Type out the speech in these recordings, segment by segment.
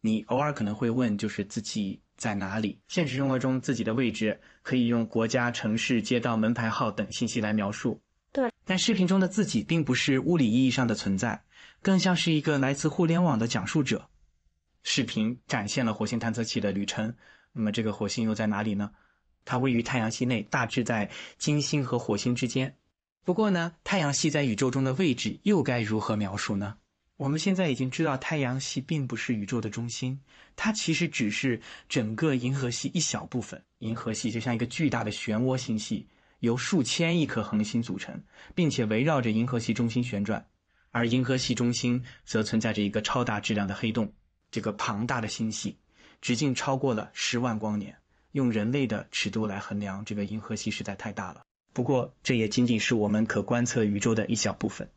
你偶尔可能会问，就是自己在哪里？现实生活中，自己的位置可以用国家、城市、街道、门牌号等信息来描述。对，但视频中的自己并不是物理意义上的存在，更像是一个来自互联网的讲述者。视频展现了火星探测器的旅程。那么，这个火星又在哪里呢？它位于太阳系内，大致在金星和火星之间。不过呢，太阳系在宇宙中的位置又该如何描述呢？我们现在已经知道，太阳系并不是宇宙的中心，它其实只是整个银河系一小部分。银河系就像一个巨大的漩涡星系，由数千亿颗恒星组成，并且围绕着银河系中心旋转。而银河系中心则存在着一个超大质量的黑洞。这个庞大的星系，直径超过了十万光年。用人类的尺度来衡量，这个银河系实在太大了。不过，这也仅仅是我们可观测宇宙的一小部分。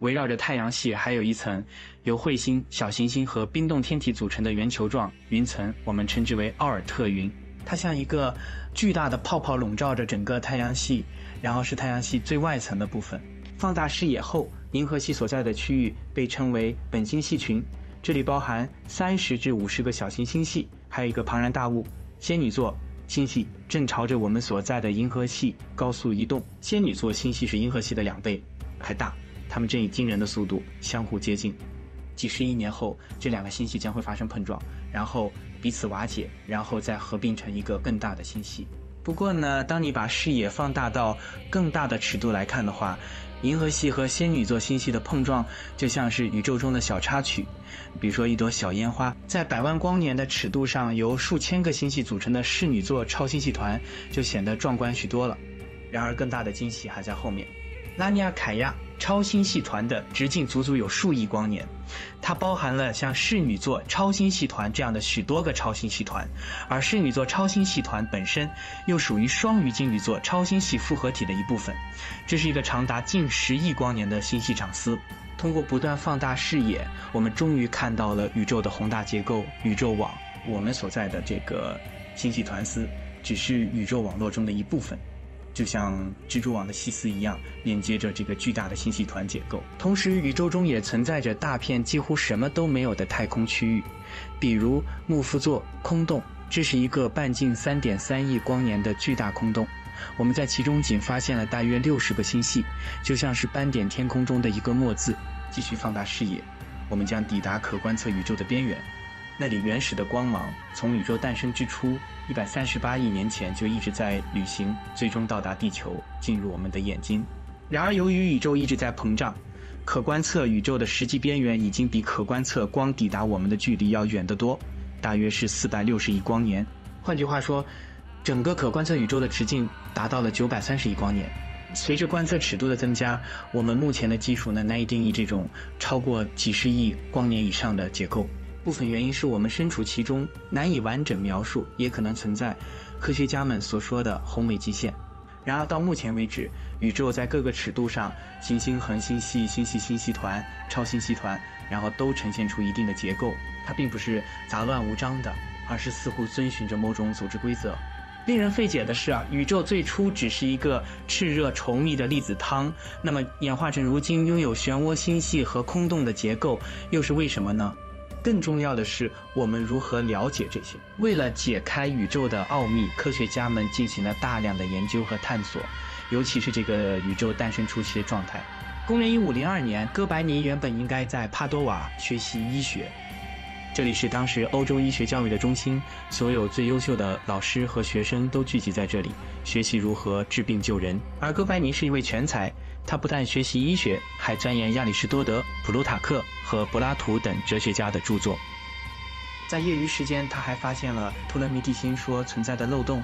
围绕着太阳系，还有一层由彗星、小行星和冰冻天体组成的圆球状云层，我们称之为奥尔特云。它像一个巨大的泡泡，笼罩着整个太阳系，然后是太阳系最外层的部分。放大视野后，银河系所在的区域被称为本星系群，这里包含三十至五十个小型星系，还有一个庞然大物——仙女座星系，正朝着我们所在的银河系高速移动。仙女座星系是银河系的两倍还大。它们正以惊人的速度相互接近，几十亿年后，这两个星系将会发生碰撞，然后彼此瓦解，然后再合并成一个更大的星系。不过呢，当你把视野放大到更大的尺度来看的话，银河系和仙女座星系的碰撞就像是宇宙中的小插曲，比如说一朵小烟花，在百万光年的尺度上，由数千个星系组成的侍女座超星系团就显得壮观许多了。然而，更大的惊喜还在后面。拉尼亚凯亚超星系团的直径足足有数亿光年，它包含了像侍女座超星系团这样的许多个超星系团，而侍女座超星系团本身又属于双鱼金鱼座超星系复合体的一部分。这是一个长达近十亿光年的星系长丝。通过不断放大视野，我们终于看到了宇宙的宏大结构——宇宙网。我们所在的这个星系团丝，只是宇宙网络中的一部分。就像蜘蛛网的细丝一样，连接着这个巨大的星系团结构。同时，宇宙中也存在着大片几乎什么都没有的太空区域，比如木夫座空洞，这是一个半径三点三亿光年的巨大空洞。我们在其中仅发现了大约六十个星系，就像是斑点天空中的一个墨字。继续放大视野，我们将抵达可观测宇宙的边缘。那里原始的光芒从宇宙诞生之初一百三十八亿年前就一直在旅行，最终到达地球，进入我们的眼睛。然而，由于宇宙一直在膨胀，可观测宇宙的实际边缘已经比可观测光抵达我们的距离要远得多，大约是四百六十亿光年。换句话说，整个可观测宇宙的直径达到了九百三十亿光年。随着观测尺度的增加，我们目前的技术呢难以定义这种超过几十亿光年以上的结构。部分原因是我们身处其中，难以完整描述，也可能存在科学家们所说的宏伟极限。然而到目前为止，宇宙在各个尺度上，行星、恒星系、星系、星系团、超星系团，然后都呈现出一定的结构。它并不是杂乱无章的，而是似乎遵循着某种组织规则。令人费解的是啊，宇宙最初只是一个炽热稠密的粒子汤，那么演化成如今拥有漩涡星系和空洞的结构，又是为什么呢？更重要的是，我们如何了解这些？为了解开宇宙的奥秘，科学家们进行了大量的研究和探索，尤其是这个宇宙诞生初期的状态。公元一五零二年，哥白尼原本应该在帕多瓦学习医学，这里是当时欧洲医学教育的中心，所有最优秀的老师和学生都聚集在这里，学习如何治病救人。而哥白尼是一位全才。他不但学习医学，还钻研亚里士多德、普鲁塔克和柏拉图等哲学家的著作。在业余时间，他还发现了托勒密地心说存在的漏洞。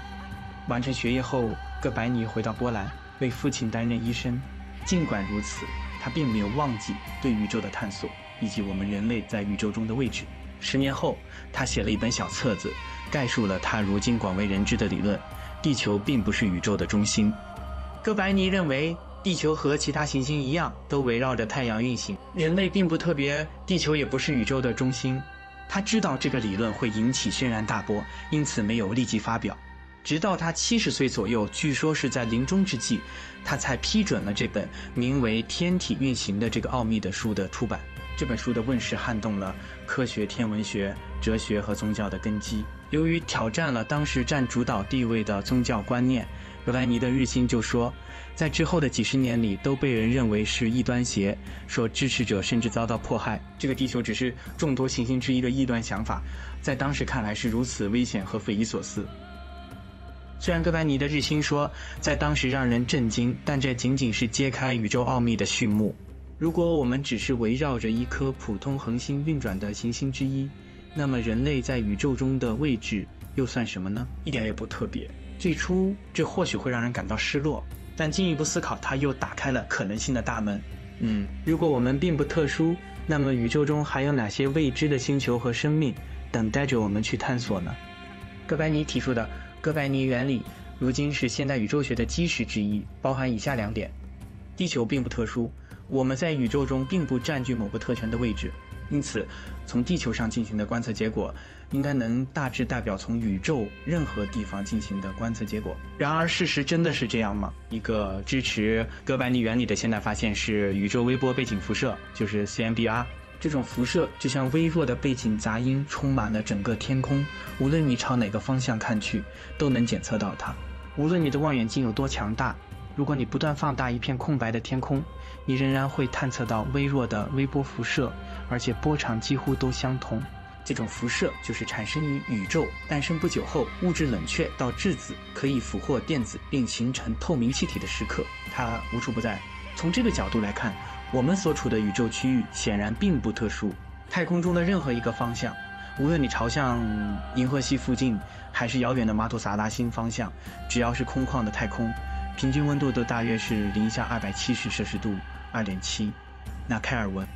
完成学业后，哥白尼回到波兰，为父亲担任医生。尽管如此，他并没有忘记对宇宙的探索以及我们人类在宇宙中的位置。十年后，他写了一本小册子，概述了他如今广为人知的理论：地球并不是宇宙的中心。哥白尼认为。地球和其他行星一样，都围绕着太阳运行。人类并不特别，地球也不是宇宙的中心。他知道这个理论会引起轩然大波，因此没有立即发表。直到他七十岁左右，据说是在临终之际，他才批准了这本名为《天体运行的这个奥秘》的书的出版。这本书的问世撼动了科学、天文学、哲学和宗教的根基。由于挑战了当时占主导地位的宗教观念，格白尼的日心就说，在之后的几十年里都被人认为是异端邪，说支持者甚至遭到迫害。这个地球只是众多行星之一的异端想法，在当时看来是如此危险和匪夷所思。虽然哥白尼的日心说在当时让人震惊，但这仅仅是揭开宇宙奥秘的序幕。如果我们只是围绕着一颗普通恒星运转的行星之一，那么人类在宇宙中的位置又算什么呢？一点也不特别。最初这或许会让人感到失落，但进一步思考，它又打开了可能性的大门。嗯，如果我们并不特殊，那么宇宙中还有哪些未知的星球和生命等待着我们去探索呢？哥白尼提出的。哥白尼原理如今是现代宇宙学的基石之一，包含以下两点：地球并不特殊，我们在宇宙中并不占据某个特权的位置，因此，从地球上进行的观测结果应该能大致代表从宇宙任何地方进行的观测结果。然而，事实真的是这样吗？一个支持哥白尼原理的现代发现是宇宙微波背景辐射，就是 CMBR。这种辐射就像微弱的背景杂音，充满了整个天空。无论你朝哪个方向看去，都能检测到它。无论你的望远镜有多强大，如果你不断放大一片空白的天空，你仍然会探测到微弱的微波辐射，而且波长几乎都相同。这种辐射就是产生于宇宙诞生不久后，物质冷却到质子可以俘获电子并形成透明气体的时刻。它无处不在。从这个角度来看。我们所处的宇宙区域显然并不特殊。太空中的任何一个方向，无论你朝向银河系附近，还是遥远的马图萨拉星方向，只要是空旷的太空，平均温度都大约是零下二百七十摄氏度，二点七，那开尔文。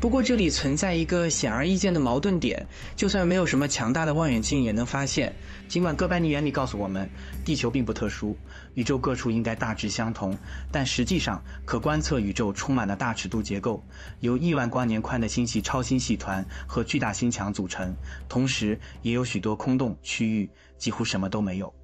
不过这里存在一个显而易见的矛盾点，就算没有什么强大的望远镜也能发现。尽管哥白尼原理告诉我们，地球并不特殊，宇宙各处应该大致相同，但实际上可观测宇宙充满了大尺度结构，由亿万光年宽的星系超星系团和巨大星墙组成，同时也有许多空洞区域，几乎什么都没有。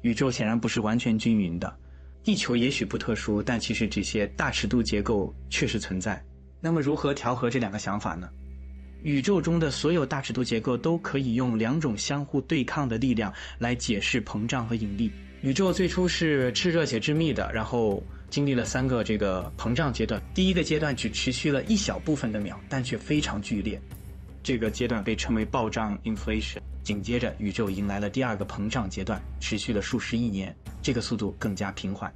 宇宙显然不是完全均匀的，地球也许不特殊，但其实这些大尺度结构确实存在。那么如何调和这两个想法呢？宇宙中的所有大尺度结构都可以用两种相互对抗的力量来解释膨胀和引力。宇宙最初是炽热且致密的，然后经历了三个这个膨胀阶段。第一个阶段只持续了一小部分的秒，但却非常剧烈，这个阶段被称为暴胀 （inflation）。紧接着，宇宙迎来了第二个膨胀阶段，持续了数十亿年，这个速度更加平缓。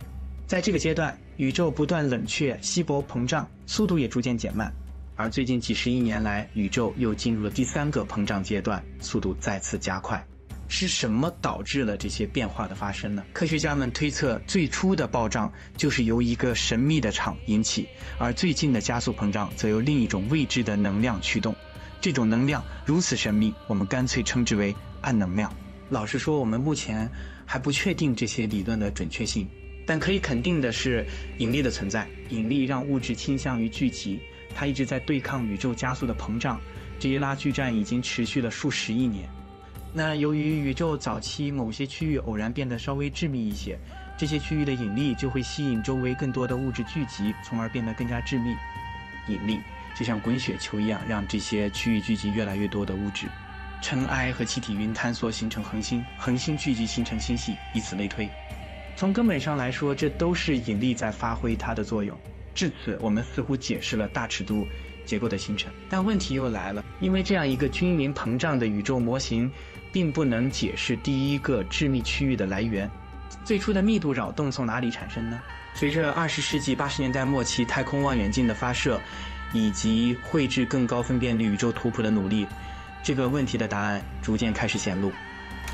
在这个阶段，宇宙不断冷却、稀薄、膨胀，速度也逐渐减慢。而最近几十亿年来，宇宙又进入了第三个膨胀阶段，速度再次加快。是什么导致了这些变化的发生呢？科学家们推测，最初的暴胀就是由一个神秘的场引起，而最近的加速膨胀则由另一种未知的能量驱动。这种能量如此神秘，我们干脆称之为暗能量。老实说，我们目前还不确定这些理论的准确性。但可以肯定的是，引力的存在。引力让物质倾向于聚集，它一直在对抗宇宙加速的膨胀。这一拉锯战已经持续了数十亿年。那由于宇宙早期某些区域偶然变得稍微致密一些，这些区域的引力就会吸引周围更多的物质聚集，从而变得更加致密。引力就像滚雪球一样，让这些区域聚集越来越多的物质，尘埃和气体云坍缩形成恒星，恒星聚集形成星系，以此类推。从根本上来说，这都是引力在发挥它的作用。至此，我们似乎解释了大尺度结构的形成。但问题又来了，因为这样一个均匀膨胀的宇宙模型，并不能解释第一个致密区域的来源。最初的密度扰动从哪里产生呢？随着二十世纪八十年代末期太空望远镜的发射，以及绘制更高分辨率宇宙图谱的努力，这个问题的答案逐渐开始显露。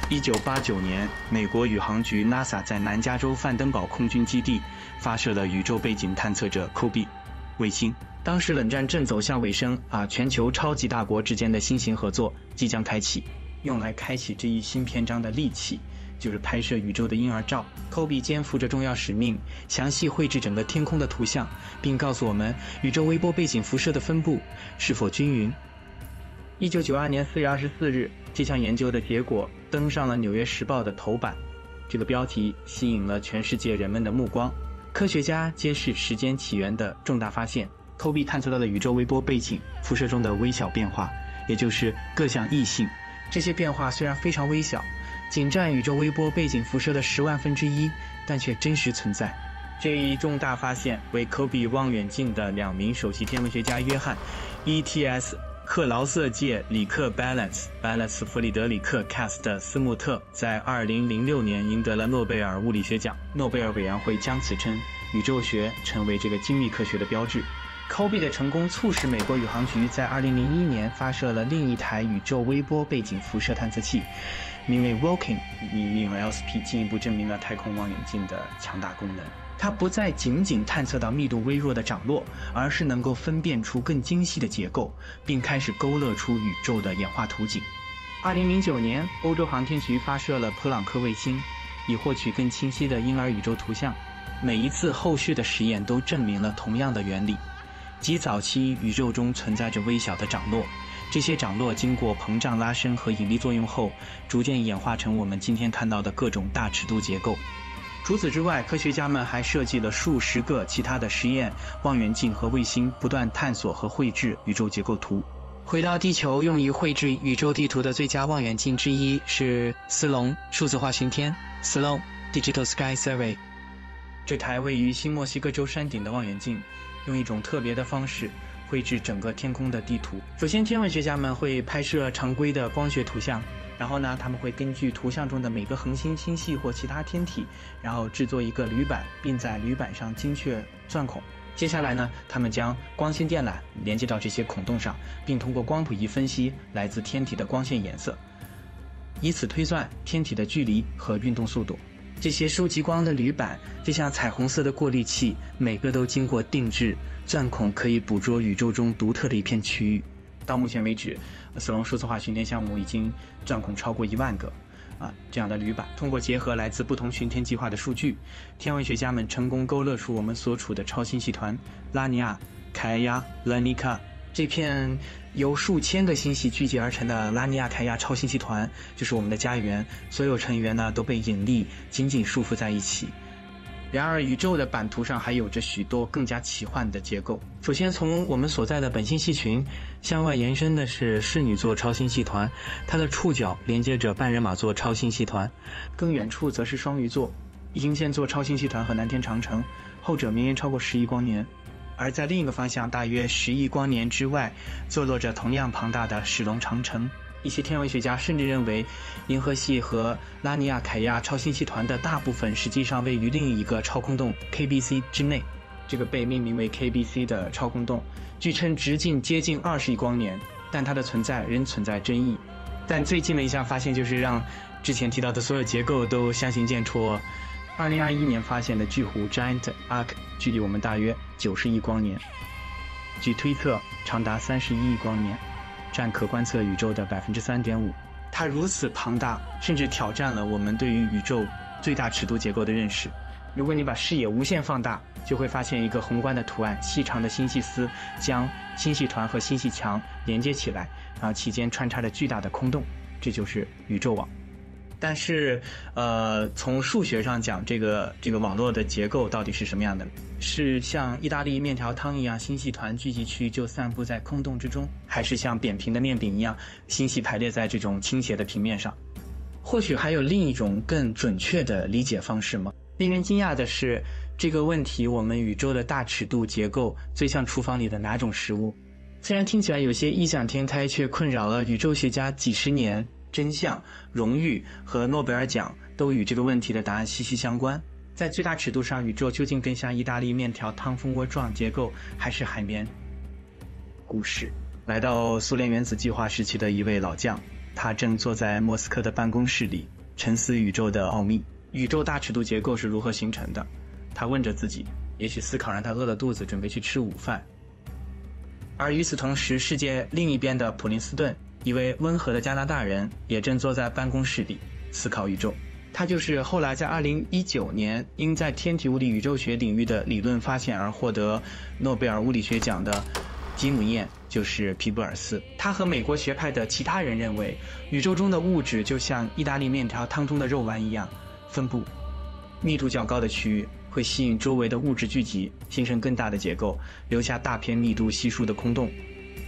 一九八九年，美国宇航局 NASA 在南加州范登堡空军基地发射了宇宙背景探测者 COBE 卫星。当时冷战正走向尾声啊，全球超级大国之间的新型合作即将开启。用来开启这一新篇章的利器，就是拍摄宇宙的婴儿照。COBE 肩负着重要使命，详细绘制整个天空的图像，并告诉我们宇宙微波背景辐射的分布是否均匀。一九九二年四月二十四日，这项研究的结果登上了《纽约时报》的头版，这个标题吸引了全世界人们的目光。科学家揭示时间起源的重大发现，COBE 探测到的宇宙微波背景辐射中的微小变化，也就是各项异性。这些变化虽然非常微小，仅占宇宙微波背景辐射的十万分之一，但却真实存在。这一重大发现为科比望远镜的两名首席天文学家约翰 （E.T.S.）。克劳瑟界里克 （Balance Balance） 弗里德里克 （Cast） 斯穆特在2006年赢得了诺贝尔物理学奖。诺贝尔委员会将此称宇宙学成为这个精密科学的标志。Kobe 的成功促使美国宇航局在2001年发射了另一台宇宙微波背景辐射探测器，名为 Vulcan，引用 LSP，进一步证明了太空望远镜的强大功能。它不再仅仅探测到密度微弱的涨落，而是能够分辨出更精细的结构，并开始勾勒出宇宙的演化图景。二零零九年，欧洲航天局发射了普朗克卫星，以获取更清晰的婴儿宇宙图像。每一次后续的实验都证明了同样的原理，即早期宇宙中存在着微小的涨落，这些涨落经过膨胀、拉伸和引力作用后，逐渐演化成我们今天看到的各种大尺度结构。除此之外，科学家们还设计了数十个其他的实验望远镜和卫星，不断探索和绘制宇宙结构图。回到地球用于绘制宇宙地图的最佳望远镜之一是斯隆数字化巡天 （Sloan Digital Sky Survey）。这台位于新墨西哥州山顶的望远镜，用一种特别的方式绘制整个天空的地图。首先，天文学家们会拍摄常规的光学图像。然后呢，他们会根据图像中的每个恒星、星系或其他天体，然后制作一个铝板，并在铝板上精确钻孔。接下来呢，他们将光纤电缆连接到这些孔洞上，并通过光谱仪分析来自天体的光线颜色，以此推算天体的距离和运动速度。这些收集光的铝板就像彩虹色的过滤器，每个都经过定制，钻孔可以捕捉宇宙中独特的一片区域。到目前为止。斯隆数字化巡天项目已经钻孔超过一万个，啊，这样的铝板。通过结合来自不同巡天计划的数据，天文学家们成功勾勒出我们所处的超星系团拉尼亚凯亚拉尼卡。这片由数千个星系聚集而成的拉尼亚凯亚超星系团就是我们的家园，所有成员呢都被引力紧紧束缚在一起。然而，宇宙的版图上还有着许多更加奇幻的结构。首先，从我们所在的本星系群向外延伸的是侍女座超星系团，它的触角连接着半人马座超星系团；更远处则是双鱼座、银线座超星系团和南天长城，后者绵延超过十亿光年。而在另一个方向，大约十亿光年之外，坐落着同样庞大的史隆长城。一些天文学家甚至认为，银河系和拉尼亚凯亚超星系团的大部分实际上位于另一个超空洞 KBC 之内。这个被命名为 KBC 的超空洞，据称直径接近二十亿光年，但它的存在仍存在争议。但最近的一项发现就是让之前提到的所有结构都相形见绌。二零二一年发现的巨湖 Giant Arc 距离我们大约九十亿光年，据推测长达三十一亿光年。占可观测宇宙的百分之三点五，它如此庞大，甚至挑战了我们对于宇宙最大尺度结构的认识。如果你把视野无限放大，就会发现一个宏观的图案：细长的星系丝将星系团和星系墙连接起来，然后其间穿插着巨大的空洞，这就是宇宙网。但是，呃，从数学上讲，这个这个网络的结构到底是什么样的？是像意大利面条汤一样，星系团聚集区就散布在空洞之中，还是像扁平的面饼一样，星系排列在这种倾斜的平面上？或许还有另一种更准确的理解方式吗？令人惊讶的是，这个问题，我们宇宙的大尺度结构最像厨房里的哪种食物？虽然听起来有些异想天开，却困扰了宇宙学家几十年。真相、荣誉和诺贝尔奖都与这个问题的答案息息相关。在最大尺度上，宇宙究竟更像意大利面条汤蜂窝状结构，还是海绵？故事来到苏联原子计划时期的一位老将，他正坐在莫斯科的办公室里，沉思宇宙的奥秘。宇宙大尺度结构是如何形成的？他问着自己。也许思考让他饿了肚子，准备去吃午饭。而与此同时，世界另一边的普林斯顿。一位温和的加拿大人也正坐在办公室里思考宇宙。他就是后来在2019年因在天体物理宇宙学领域的理论发现而获得诺贝尔物理学奖的吉姆燕就是皮布尔斯。他和美国学派的其他人认为，宇宙中的物质就像意大利面条汤中的肉丸一样，分布密度较高的区域会吸引周围的物质聚集，形成更大的结构，留下大片密度稀疏的空洞。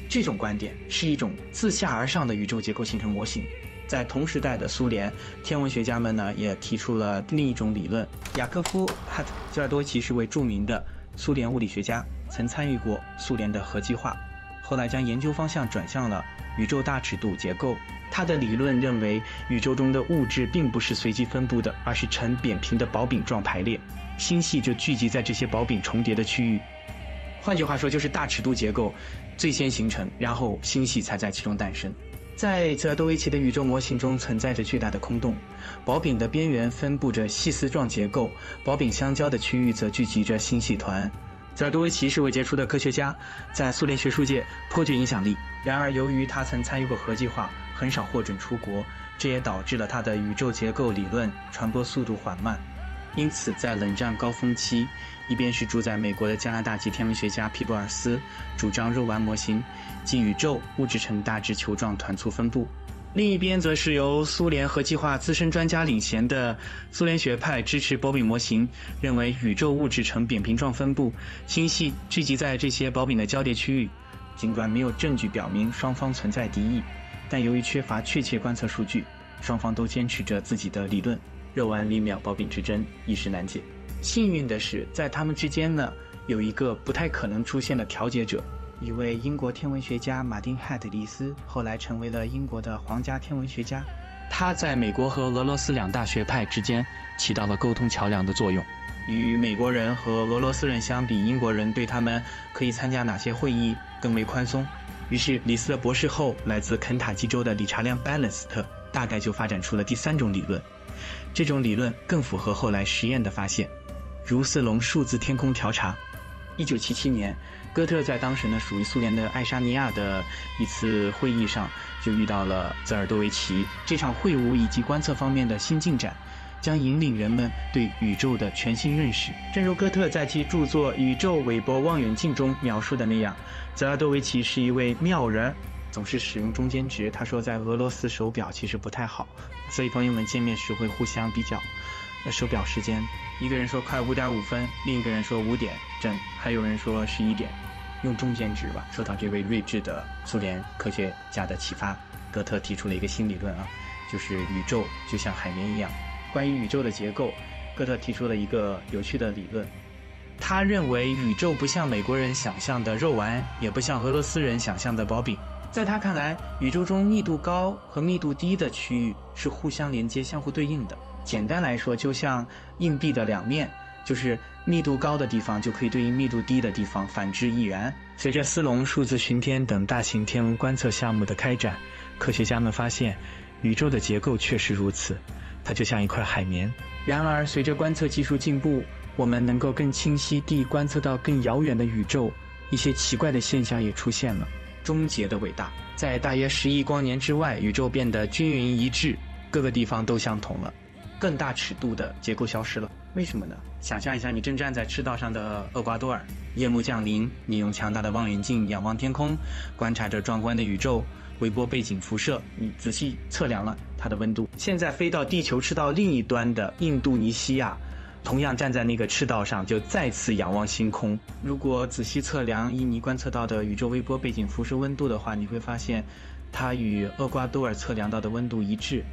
这种观点是一种自下而上的宇宙结构形成模型。在同时代的苏联天文学家们呢，也提出了另一种理论。雅科夫·哈特泽尔多奇是位著名的苏联物理学家，曾参与过苏联的核计划，后来将研究方向转向了宇宙大尺度结构。他的理论认为，宇宙中的物质并不是随机分布的，而是呈扁平的薄饼状排列，星系就聚集在这些薄饼重叠的区域。换句话说，就是大尺度结构最先形成，然后星系才在其中诞生。在泽多维奇的宇宙模型中存在着巨大的空洞，薄饼的边缘分布着细丝状结构，薄饼相交的区域则聚集着星系团。泽尔多维奇是位杰出的科学家，在苏联学术界颇具影响力。然而，由于他曾参与过核计划，很少获准出国，这也导致了他的宇宙结构理论传播速度缓慢。因此，在冷战高峰期，一边是住在美国的加拿大籍天文学家皮布尔斯主张肉丸模型，即宇宙物质呈大致球状团簇分布；另一边则是由苏联核计划资深专家领衔的苏联学派支持薄饼模型，认为宇宙物质呈扁平状分布，星系聚集在这些薄饼的交叠区域。尽管没有证据表明双方存在敌意，但由于缺乏确切观测数据，双方都坚持着自己的理论。肉丸里秒薄饼之争一时难解。幸运的是，在他们之间呢，有一个不太可能出现的调解者，一位英国天文学家马丁·汉特里斯，后来成为了英国的皇家天文学家。他在美国和俄罗斯两大学派之间起到了沟通桥梁的作用。与美国人和俄罗斯人相比，英国人对他们可以参加哪些会议更为宽松。于是，李斯的博士后来自肯塔基州的理查亮·巴伦斯特，大概就发展出了第三种理论。这种理论更符合后来实验的发现，如斯隆数字天空调查。一九七七年，哥特在当时呢属于苏联的爱沙尼亚的一次会议上，就遇到了泽尔多维奇。这场会晤以及观测方面的新进展，将引领人们对宇宙的全新认识。正如哥特在其著作《宇宙韦伯望远镜》中描述的那样，泽尔多维奇是一位妙人。总是使用中间值。他说，在俄罗斯手表其实不太好，所以朋友们见面时会互相比较手表时间。一个人说快五点五分，另一个人说五点整，还有人说十一点，用中间值吧。受到这位睿智的苏联科学家的启发，哥特提出了一个新理论啊，就是宇宙就像海绵一样。关于宇宙的结构，哥特提出了一个有趣的理论。他认为宇宙不像美国人想象的肉丸，也不像俄罗斯人想象的薄饼。在他看来，宇宙中密度高和密度低的区域是互相连接、相互对应的。简单来说，就像硬币的两面，就是密度高的地方就可以对应密度低的地方，反之亦然。随着斯隆数字巡天等大型天文观测项目的开展，科学家们发现，宇宙的结构确实如此，它就像一块海绵。然而，随着观测技术进步，我们能够更清晰地观测到更遥远的宇宙，一些奇怪的现象也出现了。终结的伟大，在大约十亿光年之外，宇宙变得均匀一致，各个地方都相同了，更大尺度的结构消失了。为什么呢？想象一下，你正站在赤道上的厄瓜多尔，夜幕降临，你用强大的望远镜仰望天空，观察着壮观的宇宙，微波背景辐射，你仔细测量了它的温度。现在飞到地球赤道另一端的印度尼西亚。同样站在那个赤道上，就再次仰望星空。如果仔细测量印尼观测到的宇宙微波背景辐射温度的话，你会发现，它与厄瓜多尔测量到的温度一致。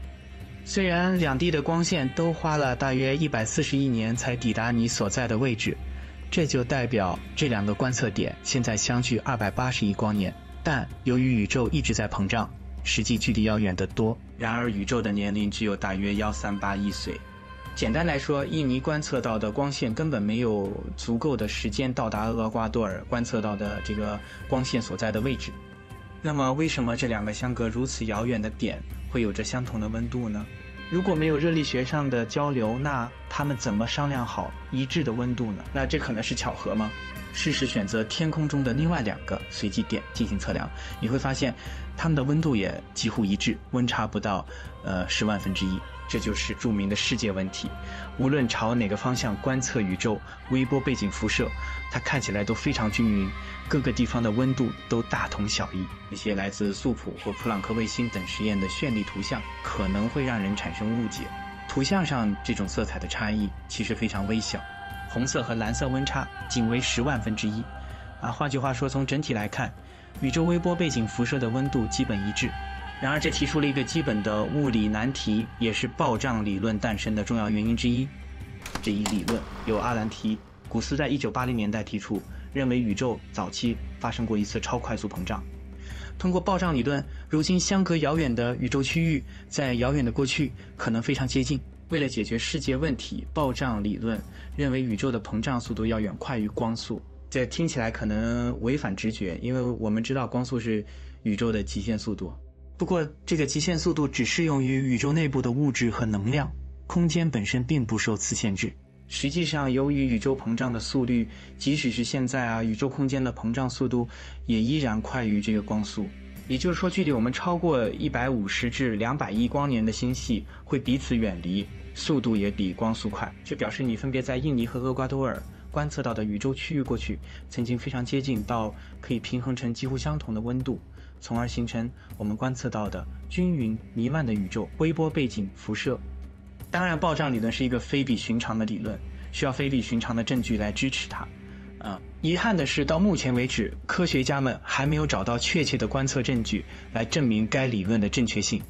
虽然两地的光线都花了大约一百四十亿年才抵达你所在的位置，这就代表这两个观测点现在相距二百八十亿光年。但由于宇宙一直在膨胀，实际距离要远得多。然而，宇宙的年龄只有大约幺三八亿岁。简单来说，印尼观测到的光线根本没有足够的时间到达厄瓜多尔观测到的这个光线所在的位置。那么，为什么这两个相隔如此遥远的点会有着相同的温度呢？如果没有热力学上的交流，那他们怎么商量好一致的温度呢？那这可能是巧合吗？试试选择天空中的另外两个随机点进行测量，你会发现，它们的温度也几乎一致，温差不到，呃十万分之一。这就是著名的世界问题。无论朝哪个方向观测宇宙，微波背景辐射，它看起来都非常均匀，各个地方的温度都大同小异。一些来自素谱或普朗克卫星等实验的绚丽图像，可能会让人产生误解。图像上这种色彩的差异其实非常微小，红色和蓝色温差仅为十万分之一。啊，换句话说，从整体来看，宇宙微波背景辐射的温度基本一致。然而，这提出了一个基本的物理难题，也是暴胀理论诞生的重要原因之一。这一理论由阿兰·提古斯在1980年代提出，认为宇宙早期发生过一次超快速膨胀。通过暴胀理论，如今相隔遥远的宇宙区域在遥远的过去可能非常接近。为了解决世界问题，暴胀理论认为宇宙的膨胀速度要远快于光速。这听起来可能违反直觉，因为我们知道光速是宇宙的极限速度。不过，这个极限速度只适用于宇宙内部的物质和能量，空间本身并不受此限制。实际上，由于宇宙膨胀的速率，即使是现在啊，宇宙空间的膨胀速度也依然快于这个光速。也就是说，距离我们超过一百五十至两百亿光年的星系会彼此远离，速度也比光速快，这表示你分别在印尼和厄瓜多尔观测到的宇宙区域过去，曾经非常接近到可以平衡成几乎相同的温度。从而形成我们观测到的均匀弥漫的宇宙微波背景辐射。当然，暴胀理论是一个非比寻常的理论，需要非比寻常的证据来支持它。啊，遗憾的是，到目前为止，科学家们还没有找到确切的观测证据来证明该理论的正确性。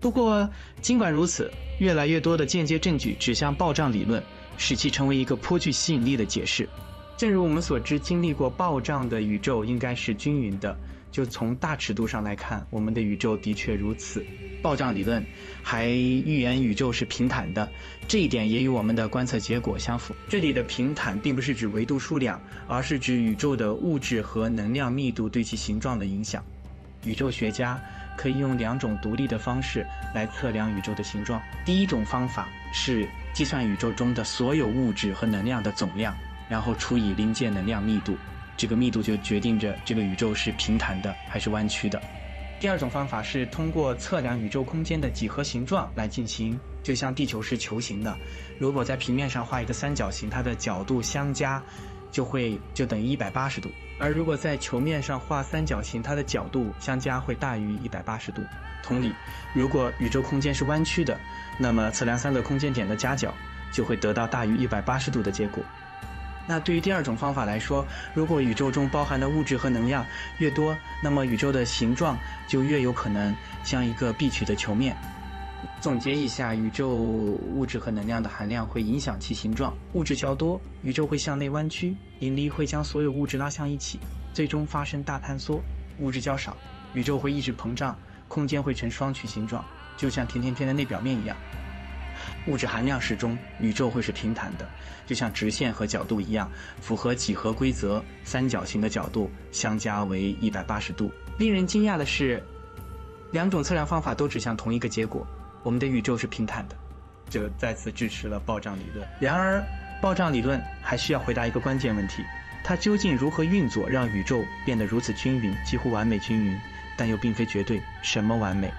不过，尽管如此，越来越多的间接证据指向暴胀理论，使其成为一个颇具吸引力的解释。正如我们所知，经历过暴胀的宇宙应该是均匀的。就从大尺度上来看，我们的宇宙的确如此。暴胀理论还预言宇宙是平坦的，这一点也与我们的观测结果相符。这里的平坦并不是指维度数量，而是指宇宙的物质和能量密度对其形状的影响。宇宙学家可以用两种独立的方式来测量宇宙的形状。第一种方法是计算宇宙中的所有物质和能量的总量，然后除以临界能量密度。这个密度就决定着这个宇宙是平坦的还是弯曲的。第二种方法是通过测量宇宙空间的几何形状来进行，就像地球是球形的，如果在平面上画一个三角形，它的角度相加就会就等于一百八十度；而如果在球面上画三角形，它的角度相加会大于一百八十度。同理，如果宇宙空间是弯曲的，那么测量三个空间点的夹角就会得到大于一百八十度的结果。那对于第二种方法来说，如果宇宙中包含的物质和能量越多，那么宇宙的形状就越有可能像一个闭曲的球面。总结一下，宇宙物质和能量的含量会影响其形状。物质较多，宇宙会向内弯曲，引力会将所有物质拉向一起，最终发生大坍缩。物质较少，宇宙会一直膨胀，空间会呈双曲形状，就像甜甜圈的内表面一样。物质含量适中，宇宙会是平坦的，就像直线和角度一样，符合几何规则，三角形的角度相加为一百八十度。令人惊讶的是，两种测量方法都指向同一个结果：我们的宇宙是平坦的，这再次支持了暴胀理论。然而，暴胀理论还需要回答一个关键问题：它究竟如何运作，让宇宙变得如此均匀，几乎完美均匀？但又并非绝对。什么完美？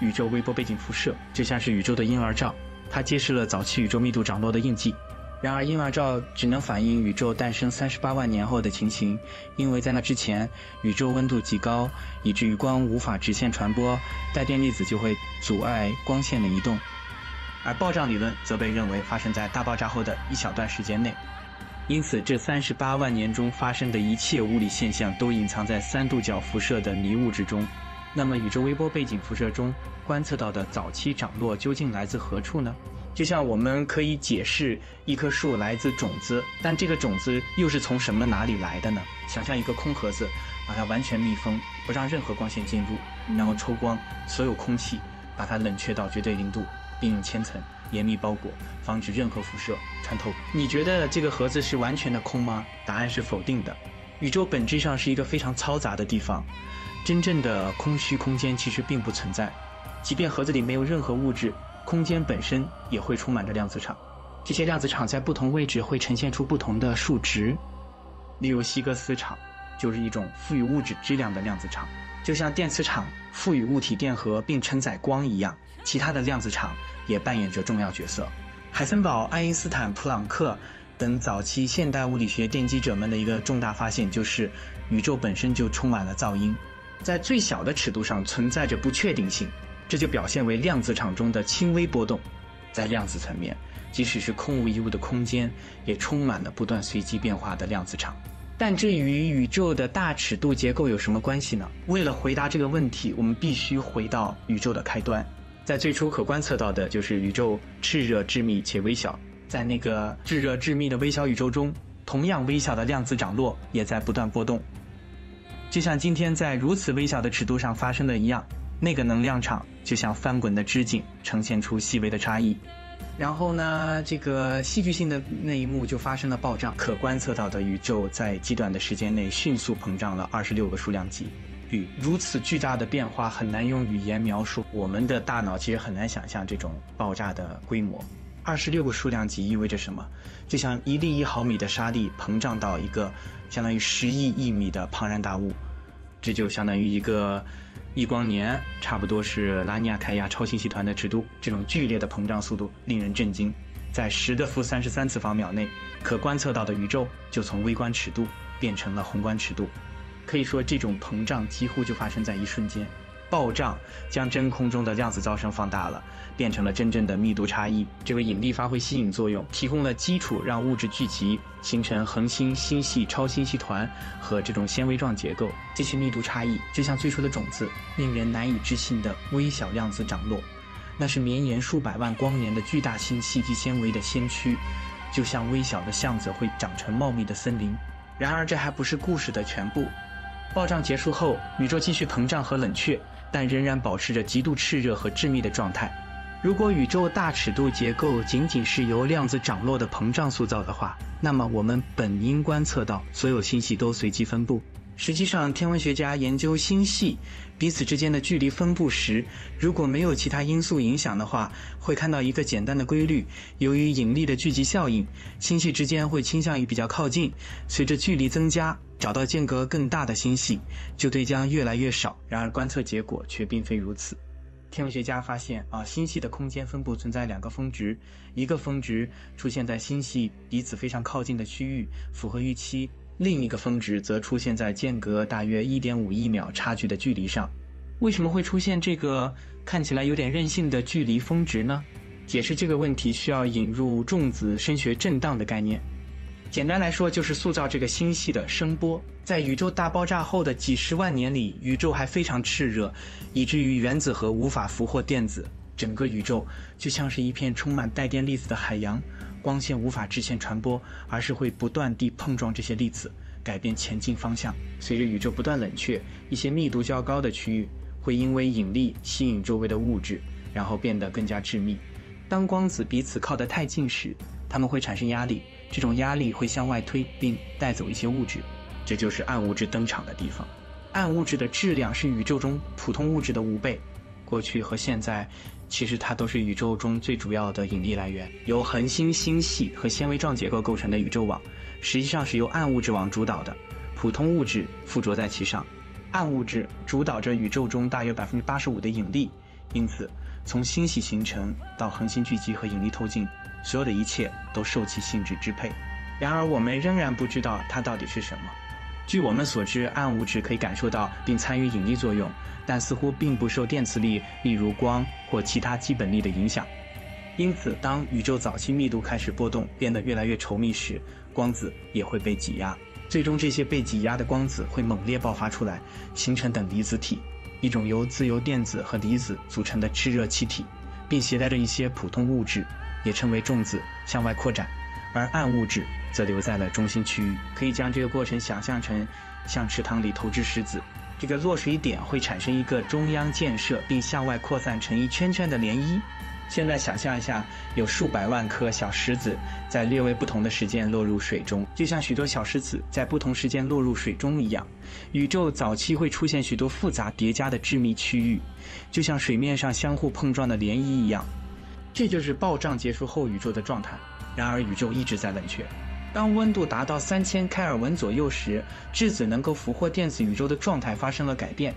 宇宙微波背景辐射就像是宇宙的婴儿照。它揭示了早期宇宙密度涨落的印记。然而，婴儿照只能反映宇宙诞生三十八万年后的情形，因为在那之前，宇宙温度极高，以至于光无法直线传播，带电粒子就会阻碍光线的移动。而暴胀理论则被认为发生在大爆炸后的一小段时间内，因此这三十八万年中发生的一切物理现象都隐藏在三度角辐射的迷雾之中。那么，宇宙微波背景辐射中观测到的早期涨落究竟来自何处呢？就像我们可以解释一棵树来自种子，但这个种子又是从什么哪里来的呢？想象一个空盒子，把它完全密封，不让任何光线进入，然后抽光所有空气，把它冷却到绝对零度，并用千层严密包裹，防止任何辐射穿透。你觉得这个盒子是完全的空吗？答案是否定的。宇宙本质上是一个非常嘈杂的地方。真正的空虚空间其实并不存在，即便盒子里没有任何物质，空间本身也会充满着量子场。这些量子场在不同位置会呈现出不同的数值。例如，希格斯场就是一种赋予物质质量的量子场，就像电磁场赋予物体电荷并承载光一样。其他的量子场也扮演着重要角色。海森堡、爱因斯坦、普朗克等早期现代物理学奠基者们的一个重大发现，就是宇宙本身就充满了噪音，在最小的尺度上存在着不确定性，这就表现为量子场中的轻微波动。在量子层面，即使是空无一物的空间，也充满了不断随机变化的量子场。但这与宇宙的大尺度结构有什么关系呢？为了回答这个问题，我们必须回到宇宙的开端。在最初可观测到的就是宇宙炽热、致密且微小。在那个炙热、致密的微小宇宙中，同样微小的量子涨落也在不断波动，就像今天在如此微小的尺度上发生的一样。那个能量场就像翻滚的织锦，呈现出细微的差异。然后呢，这个戏剧性的那一幕就发生了爆炸。可观测到的宇宙在极短的时间内迅速膨胀了二十六个数量级。与如此巨大的变化很难用语言描述，我们的大脑其实很难想象这种爆炸的规模。二十六个数量级意味着什么？就像一粒一毫米的沙粒膨胀到一个相当于十亿亿米的庞然大物，这就相当于一个亿光年，差不多是拉尼亚凯亚超星系团的尺度。这种剧烈的膨胀速度令人震惊，在十的负三十三次方秒内，可观测到的宇宙就从微观尺度变成了宏观尺度。可以说，这种膨胀几乎就发生在一瞬间。暴胀将真空中的量子噪声放大了，变成了真正的密度差异。这个引力发挥吸引作用，提供了基础，让物质聚集，形成恒星、星系、超星系团和这种纤维状结构。这些密度差异就像最初的种子，令人难以置信的微小量子涨落。那是绵延数百万光年的巨大星系及纤维的先驱，就像微小的巷子会长成茂密的森林。然而，这还不是故事的全部。爆炸结束后，宇宙继续膨胀和冷却，但仍然保持着极度炽热和致密的状态。如果宇宙大尺度结构仅仅是由量子涨落的膨胀塑造的话，那么我们本应观测到所有星系都随机分布。实际上，天文学家研究星系彼此之间的距离分布时，如果没有其他因素影响的话，会看到一个简单的规律：由于引力的聚集效应，星系之间会倾向于比较靠近。随着距离增加，找到间隔更大的星系就对将越来越少。然而，观测结果却并非如此。天文学家发现，啊，星系的空间分布存在两个峰值，一个峰值出现在星系彼此非常靠近的区域，符合预期。另一个峰值则出现在间隔大约一点五亿秒差距的距离上。为什么会出现这个看起来有点任性的距离峰值呢？解释这个问题需要引入重子声学震荡的概念。简单来说，就是塑造这个星系的声波。在宇宙大爆炸后的几十万年里，宇宙还非常炽热，以至于原子核无法俘获电子。整个宇宙就像是一片充满带电粒子的海洋。光线无法直线传播，而是会不断地碰撞这些粒子，改变前进方向。随着宇宙不断冷却，一些密度较高的区域会因为引力吸引周围的物质，然后变得更加致密。当光子彼此靠得太近时，它们会产生压力，这种压力会向外推并带走一些物质，这就是暗物质登场的地方。暗物质的质量是宇宙中普通物质的五倍。过去和现在。其实它都是宇宙中最主要的引力来源。由恒星、星系和纤维状结构构成的宇宙网，实际上是由暗物质网主导的，普通物质附着在其上。暗物质主导着宇宙中大约百分之八十五的引力，因此从星系形成到恒星聚集和引力透镜，所有的一切都受其性质支配。然而，我们仍然不知道它到底是什么。据我们所知，暗物质可以感受到并参与引力作用，但似乎并不受电磁力，例如光或其他基本力的影响。因此，当宇宙早期密度开始波动，变得越来越稠密时，光子也会被挤压。最终，这些被挤压的光子会猛烈爆发出来，形成等离子体，一种由自由电子和离子组成的炽热气体，并携带着一些普通物质，也称为重子，向外扩展。而暗物质则留在了中心区域，可以将这个过程想象成向池塘里投掷石子，这个落水点会产生一个中央建设，并向外扩散成一圈圈的涟漪。现在想象一下，有数百万颗小石子在略微不同的时间落入水中，就像许多小石子在不同时间落入水中一样。宇宙早期会出现许多复杂叠加的致密区域，就像水面上相互碰撞的涟漪一样。这就是暴胀结束后宇宙的状态。然而，宇宙一直在冷却。当温度达到三千开尔文左右时，质子能够俘获电子宇宙的状态发生了改变。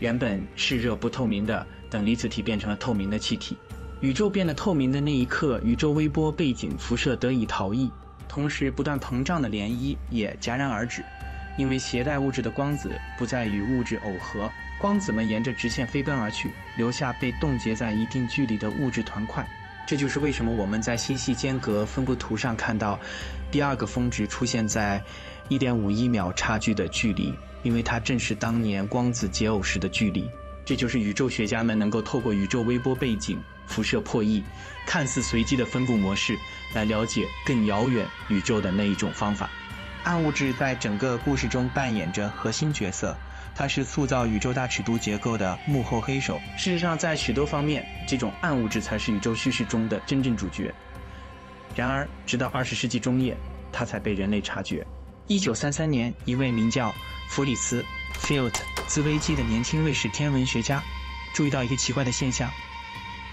原本炽热不透明的等离子体变成了透明的气体。宇宙变得透明的那一刻，宇宙微波背景辐射得以逃逸，同时不断膨胀的涟漪也戛然而止，因为携带物质的光子不再与物质耦合，光子们沿着直线飞奔而去，留下被冻结在一定距离的物质团块。这就是为什么我们在星系间隔分布图上看到第二个峰值出现在1.51秒差距的距离，因为它正是当年光子结偶时的距离。这就是宇宙学家们能够透过宇宙微波背景辐射破译，看似随机的分布模式，来了解更遥远宇宙的那一种方法。暗物质在整个故事中扮演着核心角色，它是塑造宇宙大尺度结构的幕后黑手。事实上，在许多方面，这种暗物质才是宇宙叙事中的真正主角。然而，直到二十世纪中叶，它才被人类察觉。一九三三年，一位名叫弗里茨 （Field） 兹威基的年轻瑞士天文学家，注意到一个奇怪的现象：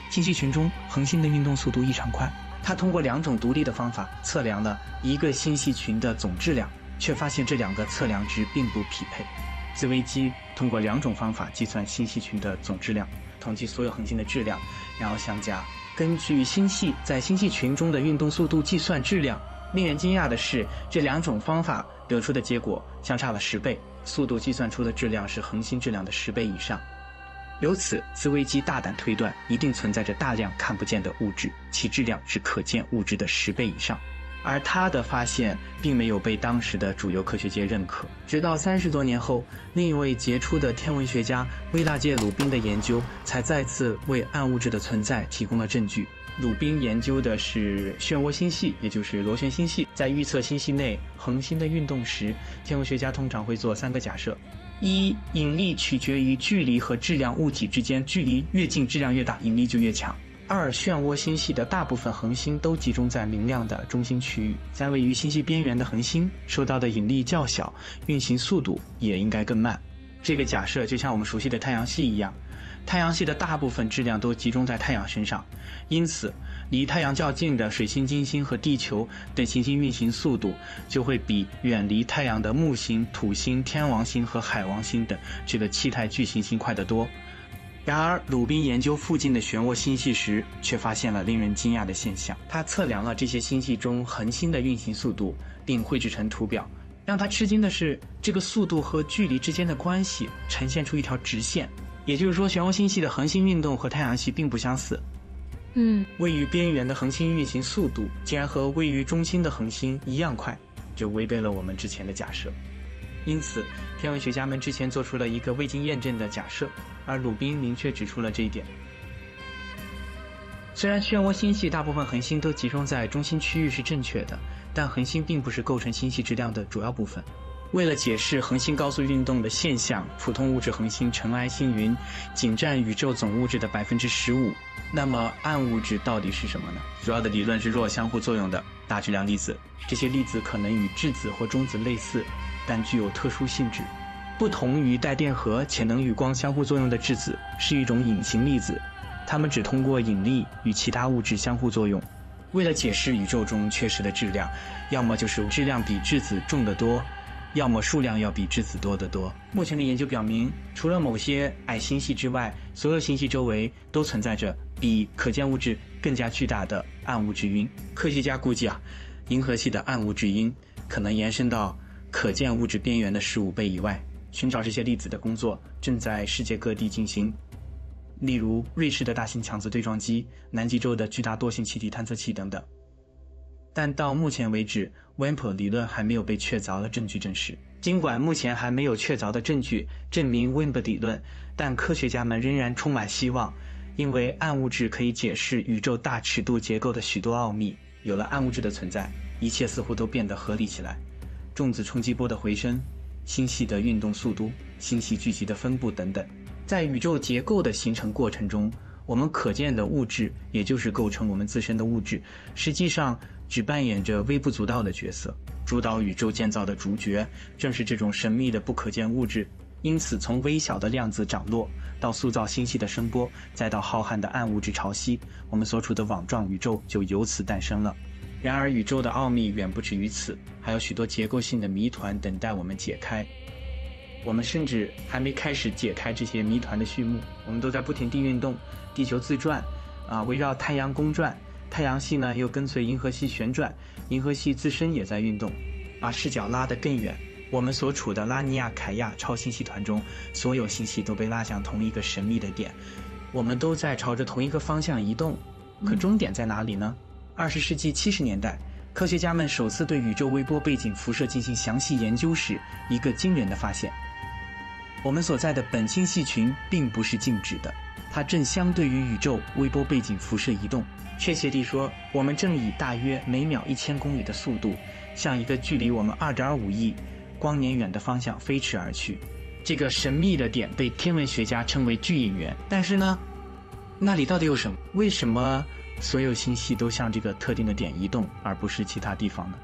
星系群中恒星的运动速度异常快。他通过两种独立的方法测量了一个星系群的总质量，却发现这两个测量值并不匹配。兹威基通过两种方法计算星系群的总质量，统计所有恒星的质量，然后相加，根据星系在星系群中的运动速度计算质量。令人惊讶的是，这两种方法得出的结果相差了十倍，速度计算出的质量是恒星质量的十倍以上。由此，兹威基大胆推断，一定存在着大量看不见的物质，其质量是可见物质的十倍以上。而他的发现并没有被当时的主流科学界认可，直到三十多年后，另一位杰出的天文学家威纳界鲁宾的研究才再次为暗物质的存在提供了证据。鲁宾研究的是漩涡星系，也就是螺旋星系。在预测星系内恒星的运动时，天文学家通常会做三个假设：一、引力取决于距离和质量物体之间，距离越近，质量越大，引力就越强；二、漩涡星系的大部分恒星都集中在明亮的中心区域；三、位于星系边缘的恒星受到的引力较小，运行速度也应该更慢。这个假设就像我们熟悉的太阳系一样。太阳系的大部分质量都集中在太阳身上，因此离太阳较近的水星、金星和地球等行星运行速度就会比远离太阳的木星、土星、天王星和海王星等这个气态巨行星快得多。然而，鲁宾研究附近的漩涡星系时，却发现了令人惊讶的现象。他测量了这些星系中恒星的运行速度，并绘制成图表。让他吃惊的是，这个速度和距离之间的关系呈现出一条直线。也就是说，漩涡星系的恒星运动和太阳系并不相似。嗯，位于边缘的恒星运行速度竟然和位于中心的恒星一样快，就违背了我们之前的假设。因此，天文学家们之前做出了一个未经验证的假设，而鲁宾明确指出了这一点。虽然漩涡星系大部分恒星都集中在中心区域是正确的，但恒星并不是构成星系质量的主要部分。为了解释恒星高速运动的现象，普通物质恒星尘埃星云仅占宇宙总物质的百分之十五。那么暗物质到底是什么呢？主要的理论是弱相互作用的大质量粒子。这些粒子可能与质子或中子类似，但具有特殊性质。不同于带电荷且能与光相互作用的质子，是一种隐形粒子。它们只通过引力与其他物质相互作用。为了解释宇宙中缺失的质量，要么就是质量比质子重得多。要么数量要比质子多得多。目前的研究表明，除了某些矮星系之外，所有星系周围都存在着比可见物质更加巨大的暗物质晕。科学家估计啊，银河系的暗物质晕可能延伸到可见物质边缘的十五倍以外。寻找这些粒子的工作正在世界各地进行，例如瑞士的大型强子对撞机、南极洲的巨大惰性气体探测器等等。但到目前为止，WIMP 理论还没有被确凿的证据证实。尽管目前还没有确凿的证据证明 WIMP 理论，但科学家们仍然充满希望，因为暗物质可以解释宇宙大尺度结构的许多奥秘。有了暗物质的存在，一切似乎都变得合理起来。重子冲击波的回声、星系的运动速度、星系聚集的分布等等，在宇宙结构的形成过程中，我们可见的物质，也就是构成我们自身的物质，实际上。只扮演着微不足道的角色，主导宇宙建造的主角正是这种神秘的不可见物质。因此，从微小的量子涨落到塑造星系的声波，再到浩瀚的暗物质潮汐，我们所处的网状宇宙就由此诞生了。然而，宇宙的奥秘远不止于此，还有许多结构性的谜团等待我们解开。我们甚至还没开始解开这些谜团的序幕，我们都在不停地运动，地球自转。啊，围绕太阳公转，太阳系呢又跟随银河系旋转，银河系自身也在运动。把视角拉得更远，我们所处的拉尼亚凯亚超星系团中，所有星系都被拉向同一个神秘的点，我们都在朝着同一个方向移动。可终点在哪里呢？二十世纪七十年代，科学家们首次对宇宙微波背景辐射进行详细研究时，一个惊人的发现：我们所在的本星系群并不是静止的，它正相对于宇宙微波背景辐射移动。确切地说，我们正以大约每秒一千公里的速度。向一个距离我们二点五亿光年远的方向飞驰而去，这个神秘的点被天文学家称为巨影源。但是呢，那里到底有什么？为什么所有星系都向这个特定的点移动，而不是其他地方呢？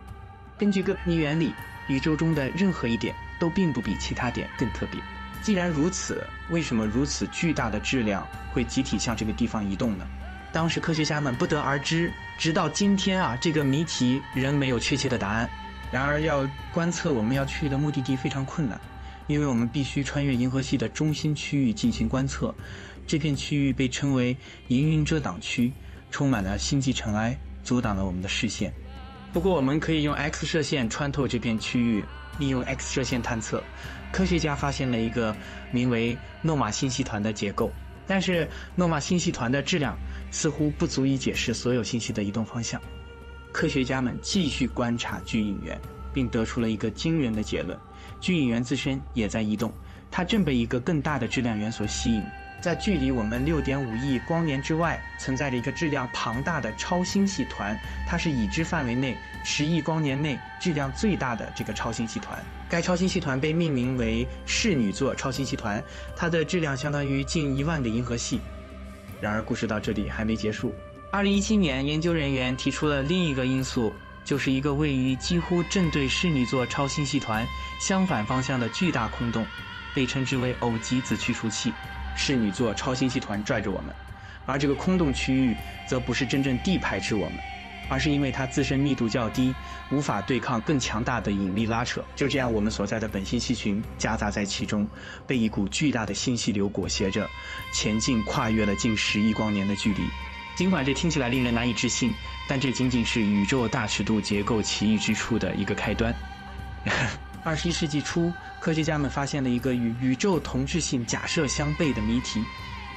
根据哥白尼原理，宇宙中的任何一点都并不比其他点更特别。既然如此，为什么如此巨大的质量会集体向这个地方移动呢？当时科学家们不得而知，直到今天啊，这个谜题仍没有确切的答案。然而，要观测我们要去的目的地非常困难，因为我们必须穿越银河系的中心区域进行观测。这片区域被称为银云遮挡区，充满了星际尘埃，阻挡了我们的视线。不过，我们可以用 X 射线穿透这片区域，利用 X 射线探测。科学家发现了一个名为诺玛星系团的结构，但是诺玛星系团的质量。似乎不足以解释所有信息的移动方向。科学家们继续观察巨影源，并得出了一个惊人的结论：巨影源自身也在移动，它正被一个更大的质量源所吸引。在距离我们六点五亿光年之外，存在着一个质量庞大的超星系团，它是已知范围内十亿光年内质量最大的这个超星系团。该超星系团被命名为室女座超星系团，它的质量相当于近一万个银河系。然而，故事到这里还没结束。二零一七年，研究人员提出了另一个因素，就是一个位于几乎正对室女座超星系团相反方向的巨大空洞，被称之为偶极子去除器。室女座超星系团拽着我们，而这个空洞区域则不是真正地排斥我们。而是因为它自身密度较低，无法对抗更强大的引力拉扯。就这样，我们所在的本星系群夹杂在其中，被一股巨大的星系流裹挟着前进，跨越了近十亿光年的距离。尽管这听起来令人难以置信，但这仅仅是宇宙大尺度结构奇异之处的一个开端。二十一世纪初，科学家们发现了一个与宇宙同质性假设相悖的谜题。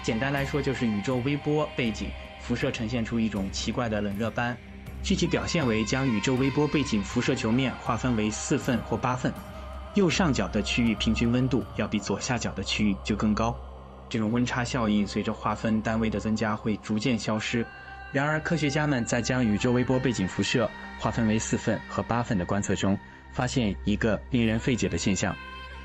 简单来说，就是宇宙微波背景辐射呈现出一种奇怪的冷热斑。具体表现为将宇宙微波背景辐射球面划分为四份或八份，右上角的区域平均温度要比左下角的区域就更高。这种温差效应随着划分单位的增加会逐渐消失。然而，科学家们在将宇宙微波背景辐射划分为四份和八份的观测中，发现一个令人费解的现象：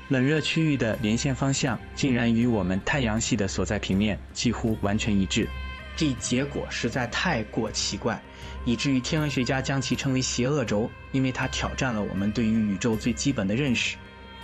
冷热区域的连线方向竟然与我们太阳系的所在平面几乎完全一致。这结果实在太过奇怪，以至于天文学家将其称为“邪恶轴”，因为它挑战了我们对于宇宙最基本的认识。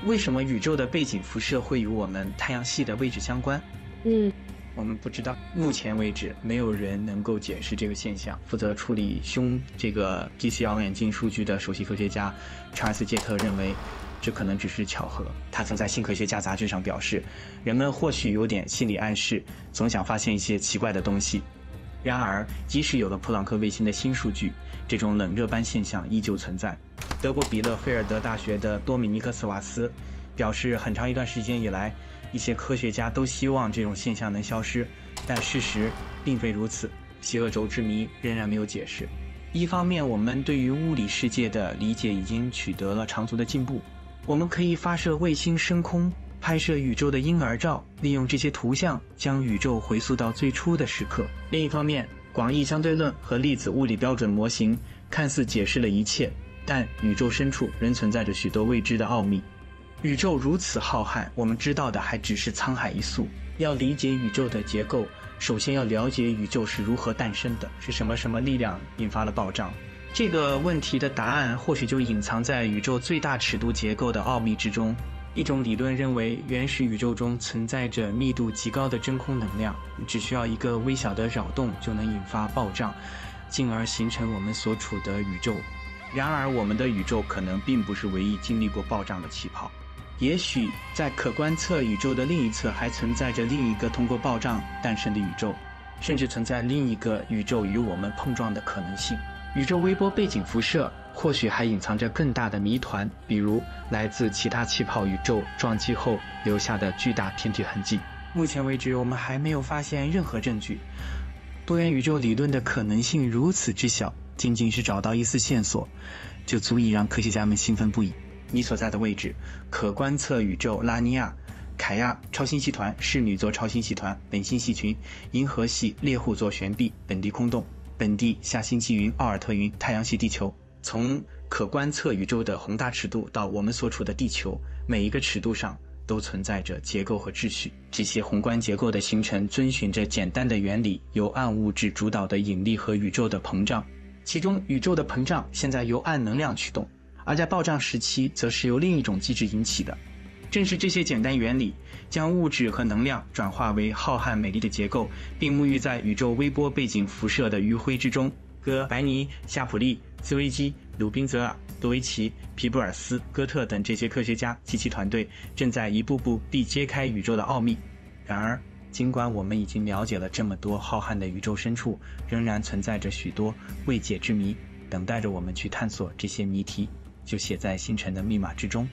为什么宇宙的背景辐射会与我们太阳系的位置相关？嗯，我们不知道。目前为止，没有人能够解释这个现象。负责处理胸这个 DC 望远镜数据的首席科学家查尔斯·杰特认为。这可能只是巧合。他曾在《新科学家》杂志上表示，人们或许有点心理暗示，总想发现一些奇怪的东西。然而，即使有了普朗克卫星的新数据，这种冷热斑现象依旧存在。德国比勒菲尔德大学的多米尼克斯瓦斯表示，很长一段时间以来，一些科学家都希望这种现象能消失，但事实并非如此。邪恶轴之谜仍然没有解释。一方面，我们对于物理世界的理解已经取得了长足的进步。我们可以发射卫星升空，拍摄宇宙的婴儿照，利用这些图像将宇宙回溯到最初的时刻。另一方面，广义相对论和粒子物理标准模型看似解释了一切，但宇宙深处仍存在着许多未知的奥秘。宇宙如此浩瀚，我们知道的还只是沧海一粟。要理解宇宙的结构，首先要了解宇宙是如何诞生的，是什么什么力量引发了暴胀。这个问题的答案或许就隐藏在宇宙最大尺度结构的奥秘之中。一种理论认为，原始宇宙中存在着密度极高的真空能量，只需要一个微小的扰动就能引发暴胀，进而形成我们所处的宇宙。然而，我们的宇宙可能并不是唯一经历过暴胀的气泡，也许在可观测宇宙的另一侧还存在着另一个通过暴胀诞生的宇宙。甚至存在另一个宇宙与我们碰撞的可能性。宇宙微波背景辐射或许还隐藏着更大的谜团，比如来自其他气泡宇宙撞击后留下的巨大天体痕迹。目前为止，我们还没有发现任何证据。多元宇宙理论的可能性如此之小，仅仅是找到一丝线索，就足以让科学家们兴奋不已。你所在的位置，可观测宇宙拉尼亚。凯亚超星系团、侍女座超星系团、本星系群、银河系猎户座旋臂、本地空洞、本地下星际云、奥尔特云、太阳系地球。从可观测宇宙的宏大尺度到我们所处的地球，每一个尺度上都存在着结构和秩序。这些宏观结构的形成遵循着简单的原理：由暗物质主导的引力和宇宙的膨胀。其中，宇宙的膨胀现在由暗能量驱动，而在暴胀时期，则是由另一种机制引起的。正是这些简单原理，将物质和能量转化为浩瀚美丽的结构，并沐浴在宇宙微波背景辐射的余晖之中。哥白尼、夏普利、斯维基、鲁宾泽尔、多维奇、皮布尔斯、哥特等这些科学家及其团队正在一步步地揭开宇宙的奥秘。然而，尽管我们已经了解了这么多浩瀚的宇宙深处，仍然存在着许多未解之谜，等待着我们去探索。这些谜题就写在星辰的密码之中。